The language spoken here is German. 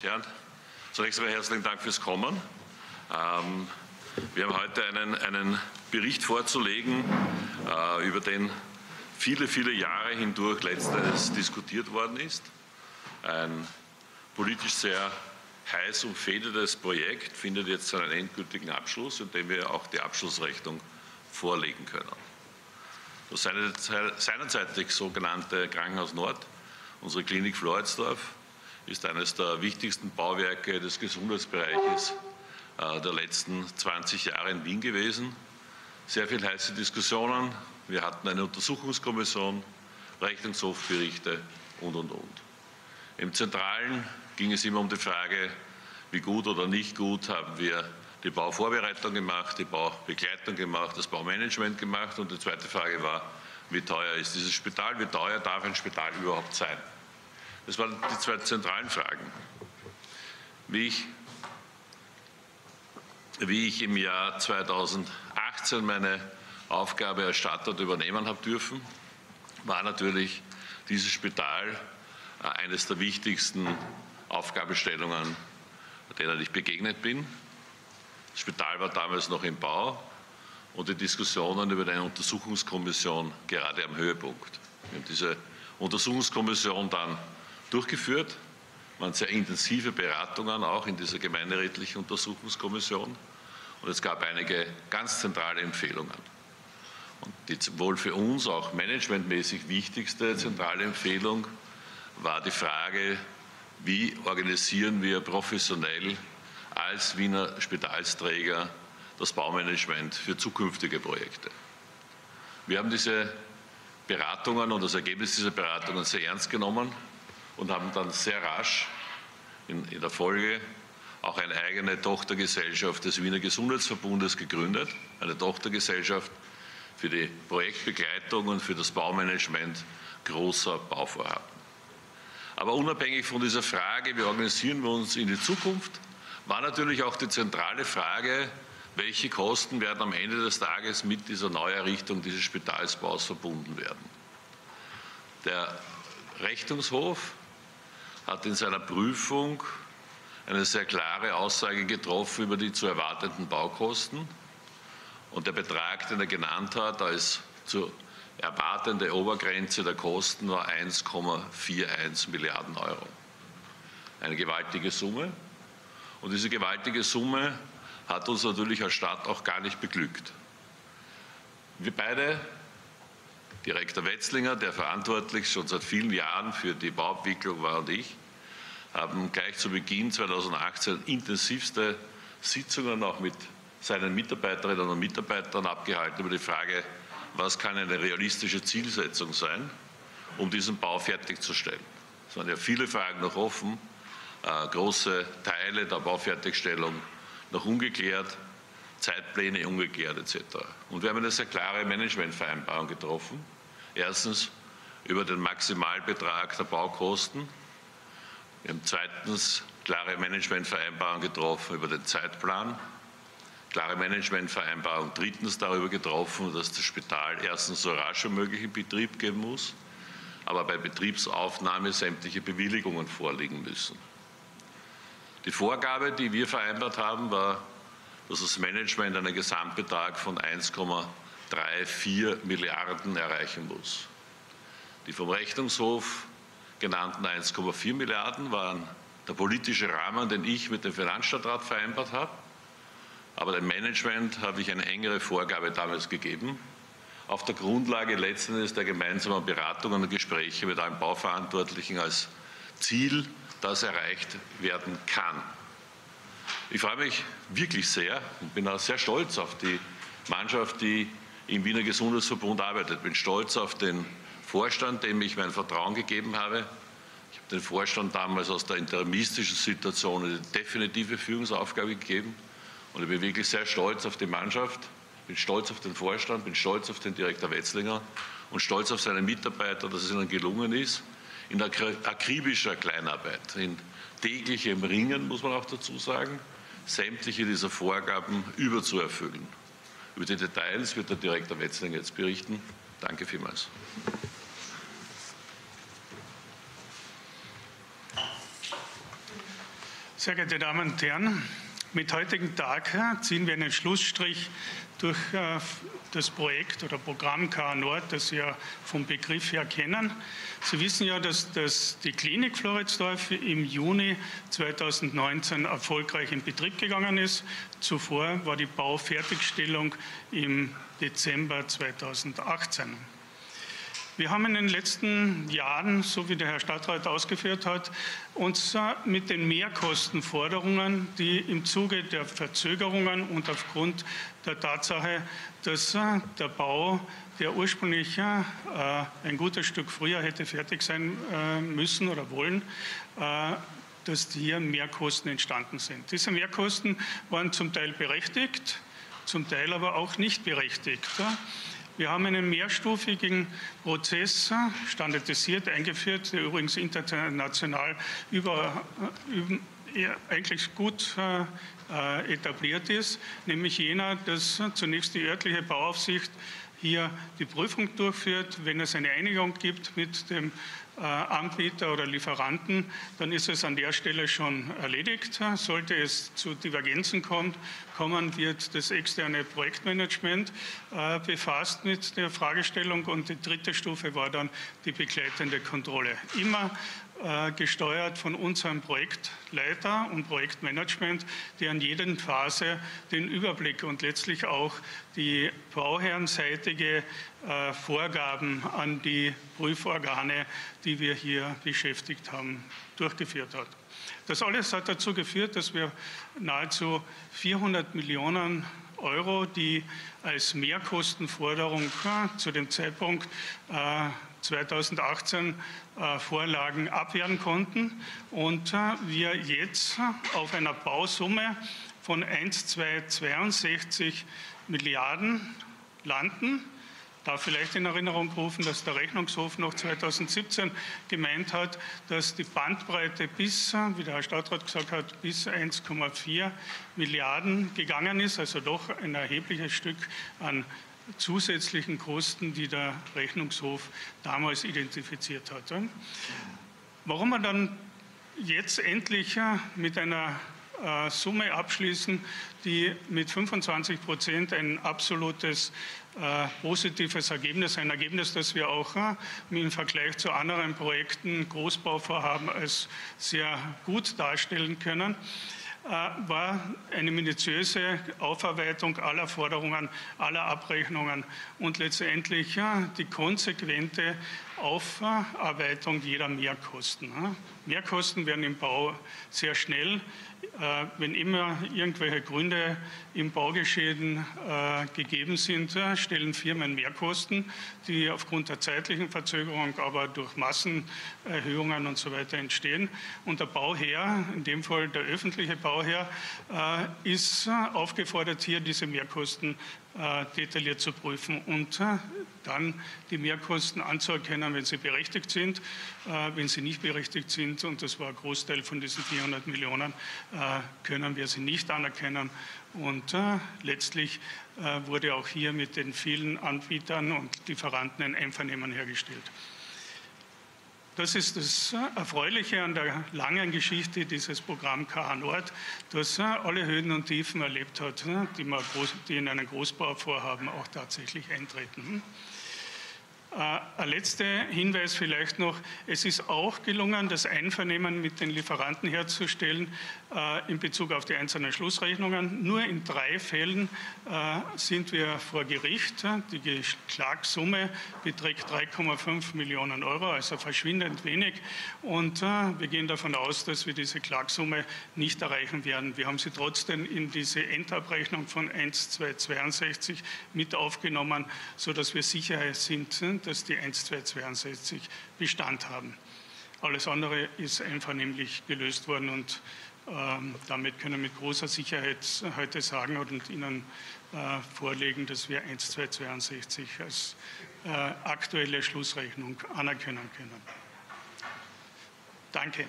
Herren, zunächst einmal herzlichen Dank fürs Kommen. Ähm, wir haben heute einen, einen Bericht vorzulegen, äh, über den viele, viele Jahre hindurch letztens diskutiert worden ist. Ein politisch sehr heiß umfedertes Projekt findet jetzt seinen endgültigen Abschluss, indem wir auch die Abschlussrechnung vorlegen können. Das seinerzeitig sogenannte Krankenhaus Nord, unsere Klinik Floridsdorf, ist eines der wichtigsten Bauwerke des Gesundheitsbereiches äh, der letzten 20 Jahre in Wien gewesen. Sehr viele heiße Diskussionen. Wir hatten eine Untersuchungskommission, Rechnungshofberichte und, und, und. Im Zentralen ging es immer um die Frage, wie gut oder nicht gut haben wir die Bauvorbereitung gemacht, die Baubegleitung gemacht, das Baumanagement gemacht. Und die zweite Frage war, wie teuer ist dieses Spital, wie teuer darf ein Spital überhaupt sein? Das waren die zwei zentralen Fragen. Wie ich, wie ich im Jahr 2018 meine Aufgabe als Stadtrat übernehmen habe dürfen, war natürlich dieses Spital äh, eines der wichtigsten Aufgabenstellungen, denen ich begegnet bin. Das Spital war damals noch im Bau und die Diskussionen über eine Untersuchungskommission gerade am Höhepunkt. Wir haben diese Untersuchungskommission dann durchgeführt. waren sehr intensive Beratungen auch in dieser gemeinderätlichen Untersuchungskommission. Und es gab einige ganz zentrale Empfehlungen. Und die wohl für uns auch managementmäßig wichtigste zentrale Empfehlung war die Frage, wie organisieren wir professionell als Wiener Spitalsträger das Baumanagement für zukünftige Projekte. Wir haben diese Beratungen und das Ergebnis dieser Beratungen sehr ernst genommen und haben dann sehr rasch in, in der Folge auch eine eigene Tochtergesellschaft des Wiener Gesundheitsverbundes gegründet, eine Tochtergesellschaft für die Projektbegleitung und für das Baumanagement großer Bauvorhaben. Aber unabhängig von dieser Frage, wie organisieren wir uns in die Zukunft, war natürlich auch die zentrale Frage, welche Kosten werden am Ende des Tages mit dieser Neuerrichtung dieses Spitalsbaus verbunden werden. Der Rechnungshof hat in seiner Prüfung eine sehr klare Aussage getroffen über die zu erwartenden Baukosten. Und der Betrag, den er genannt hat, als zu erwartende Obergrenze der Kosten war 1,41 Milliarden Euro. Eine gewaltige Summe. Und diese gewaltige Summe hat uns natürlich als Stadt auch gar nicht beglückt. Wir beide Direktor Wetzlinger, der verantwortlich schon seit vielen Jahren für die Bauabwicklung war und ich, haben gleich zu Beginn 2018 intensivste Sitzungen auch mit seinen Mitarbeiterinnen und Mitarbeitern abgehalten über die Frage, was kann eine realistische Zielsetzung sein, um diesen Bau fertigzustellen. Es waren ja viele Fragen noch offen, äh, große Teile der Baufertigstellung noch ungeklärt, Zeitpläne ungeklärt etc. Und wir haben eine sehr klare Managementvereinbarung getroffen Erstens über den Maximalbetrag der Baukosten. Wir haben zweitens klare Managementvereinbarungen getroffen über den Zeitplan. Klare Managementvereinbarung drittens darüber getroffen, dass das Spital erstens so rasch wie möglich in Betrieb gehen muss, aber bei Betriebsaufnahme sämtliche Bewilligungen vorliegen müssen. Die Vorgabe, die wir vereinbart haben, war, dass das Management einen Gesamtbetrag von 1,5 drei, vier Milliarden erreichen muss. Die vom Rechnungshof genannten 1,4 Milliarden waren der politische Rahmen, den ich mit dem Finanzstadtrat vereinbart habe. Aber dem Management habe ich eine engere Vorgabe damals gegeben, auf der Grundlage letzten Endes der gemeinsamen Beratungen und Gespräche mit allen Bauverantwortlichen als Ziel, das erreicht werden kann. Ich freue mich wirklich sehr und bin auch sehr stolz auf die Mannschaft, die im Wiener Gesundheitsverbund arbeitet. Ich bin stolz auf den Vorstand, dem ich mein Vertrauen gegeben habe. Ich habe den Vorstand damals aus der interimistischen Situation eine definitive Führungsaufgabe gegeben. Und ich bin wirklich sehr stolz auf die Mannschaft, bin stolz auf den Vorstand, bin stolz auf den Direktor Wetzlinger und stolz auf seine Mitarbeiter, dass es ihnen gelungen ist, in akribischer Kleinarbeit, in täglichem Ringen, muss man auch dazu sagen, sämtliche dieser Vorgaben überzuerfüllen. Über die Details wird der Direktor Wetzling jetzt berichten. Danke vielmals. Sehr geehrte Damen und Herren, mit heutigen Tag ziehen wir einen Schlussstrich durch äh, das Projekt oder Programm KA Nord, das Sie ja vom Begriff her kennen. Sie wissen ja, dass, dass die Klinik Floridsdorf im Juni 2019 erfolgreich in Betrieb gegangen ist. Zuvor war die Baufertigstellung im Dezember 2018. Wir haben in den letzten Jahren, so wie der Herr Stadtrat ausgeführt hat, uns mit den Mehrkostenforderungen, die im Zuge der Verzögerungen und aufgrund der Tatsache, dass der Bau, der ursprünglich ein gutes Stück früher hätte fertig sein äh, müssen oder wollen, äh, dass hier Mehrkosten entstanden sind. Diese Mehrkosten waren zum Teil berechtigt, zum Teil aber auch nicht berechtigt. Wir haben einen mehrstufigen Prozess standardisiert eingeführt, der übrigens international über, über eigentlich gut äh, etabliert ist, nämlich jener, dass zunächst die örtliche Bauaufsicht hier die Prüfung durchführt. Wenn es eine Einigung gibt mit dem äh, Anbieter oder Lieferanten, dann ist es an der Stelle schon erledigt. Sollte es zu Divergenzen kommen, kommen wird das externe Projektmanagement äh, befasst mit der Fragestellung und die dritte Stufe war dann die begleitende Kontrolle. Immer äh, gesteuert von unserem Projektleiter und Projektmanagement, die an jeder Phase den Überblick und letztlich auch die bauherrenseitige äh, Vorgaben an die Prüforgane, die wir hier beschäftigt haben, durchgeführt hat. Das alles hat dazu geführt, dass wir nahezu 400 Millionen Euro, die als Mehrkostenforderung äh, zu dem Zeitpunkt 2018 äh, Vorlagen abwehren konnten und äh, wir jetzt auf einer Bausumme von 1,262 Milliarden landen. Da vielleicht in Erinnerung rufen, dass der Rechnungshof noch 2017 gemeint hat, dass die Bandbreite bis, wie der Herr Stadtrat gesagt hat, bis 1,4 Milliarden gegangen ist, also doch ein erhebliches Stück an zusätzlichen Kosten, die der Rechnungshof damals identifiziert hat. Warum wir dann jetzt endlich mit einer Summe abschließen, die mit 25 Prozent ein absolutes äh, positives Ergebnis, ein Ergebnis, das wir auch äh, im Vergleich zu anderen Projekten, Großbauvorhaben als sehr gut darstellen können. Äh, war eine minutiöse Aufarbeitung aller Forderungen, aller Abrechnungen und letztendlich die konsequente Aufarbeitung jeder Mehrkosten. Mehrkosten werden im Bau sehr schnell äh, wenn immer irgendwelche Gründe im Baugeschehen äh, gegeben sind, äh, stellen Firmen Mehrkosten, die aufgrund der zeitlichen Verzögerung, aber durch Massenerhöhungen und so weiter entstehen. Und der Bauherr, in dem Fall der öffentliche Bauherr, ist aufgefordert, hier diese Mehrkosten detailliert zu prüfen und äh, dann die Mehrkosten anzuerkennen, wenn sie berechtigt sind. Äh, wenn sie nicht berechtigt sind, und das war ein Großteil von diesen 400 Millionen, können wir sie nicht anerkennen. Und letztlich wurde auch hier mit den vielen Anbietern und Lieferanten ein Einvernehmen hergestellt. Das ist das Erfreuliche an der langen Geschichte dieses Programm KH Nord, das alle Höhen und Tiefen erlebt hat, die, in einem Großbauvorhaben auch tatsächlich eintreten. Äh, ein letzter Hinweis vielleicht noch. Es ist auch gelungen, das Einvernehmen mit den Lieferanten herzustellen äh, in Bezug auf die einzelnen Schlussrechnungen. Nur in drei Fällen äh, sind wir vor Gericht. Die Klagssumme beträgt 3,5 Millionen Euro, also verschwindend wenig. Und wir gehen davon aus, dass wir diese Klagsumme nicht erreichen werden. Wir haben sie trotzdem in diese Endabrechnung von 1,262 mit aufgenommen, sodass wir sicher sind, dass die 1262 Bestand haben. Alles andere ist einvernehmlich gelöst worden und ähm, damit können wir mit großer Sicherheit heute sagen und Ihnen äh, vorlegen, dass wir 1262 als äh, aktuelle Schlussrechnung anerkennen können. Danke.